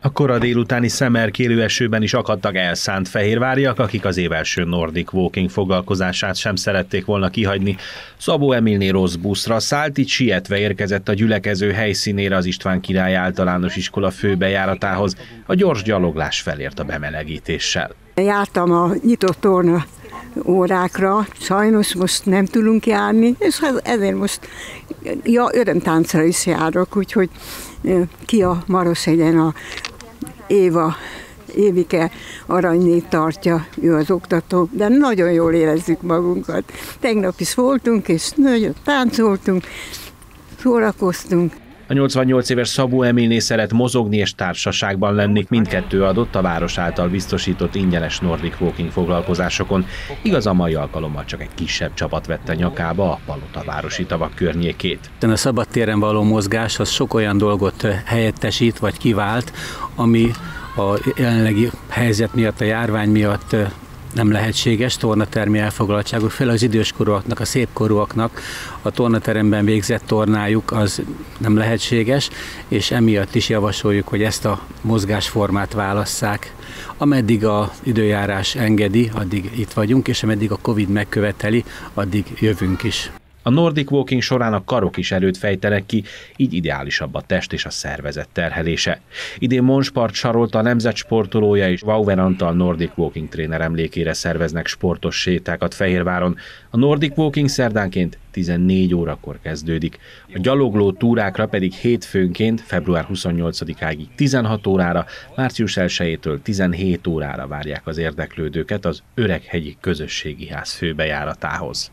A kora délutáni szemerkélő esőben is akadtak elszánt fehérváriak, akik az év első Nordic Walking foglalkozását sem szerették volna kihagyni. Szabó Emilné rossz buszra szállt, így sietve érkezett a gyülekező helyszínére az István Király általános iskola főbejáratához. A gyors gyaloglás felért a bemelegítéssel. Jártam a nyitott torna órákra, sajnos most nem tudunk járni, és hát ezért most ja, örömtáncra is járok, úgyhogy ki a Maroshegyen a Éva Évike Aranynét tartja, ő az oktató, de nagyon jól érezzük magunkat. Tegnap is voltunk, és nagyon táncoltunk, szórakoztunk. A 88 éves Szabó Emilné szeret mozogni és társaságban lenni. Mindkettő adott a város által biztosított ingyenes Nordic Walking foglalkozásokon. Igaz, a mai alkalommal csak egy kisebb csapat vette nyakába a Palota városi tavak környékét. A szabadtéren való mozgás az sok olyan dolgot helyettesít vagy kivált, ami a jelenlegi helyzet miatt, a járvány miatt nem lehetséges tornatermi elfoglaltságuk, fel az időskorúaknak, a szépkorúaknak a tornateremben végzett tornájuk az nem lehetséges, és emiatt is javasoljuk, hogy ezt a mozgásformát válasszák. Ameddig a időjárás engedi, addig itt vagyunk, és ameddig a Covid megköveteli, addig jövünk is. A Nordic Walking során a karok is erőt fejtenek ki, így ideálisabb a test és a szervezet terhelése. Idén Monspart Sarolta a nemzet sportolója és Vauven Antal Nordic Walking tréner emlékére szerveznek sportos sétákat Fehérváron. A Nordic Walking szerdánként 14 órakor kezdődik. A gyalogló túrákra pedig hétfőnként, február 28-áig 16 órára, március 1-től 17 órára várják az érdeklődőket az Öreghegyi Közösségi Ház főbejáratához.